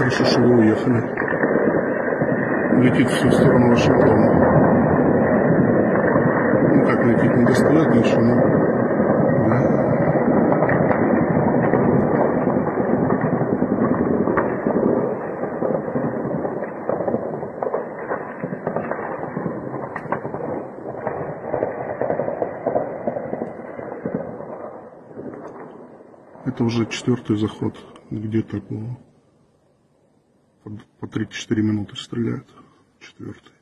хорошо, что вы уехали. Летит все в сторону Вашингтона. Ну как летит, не достает ничего. Да. Это уже четвертый заход, где-то по, по 3-4 минуты стреляют. Четвертый.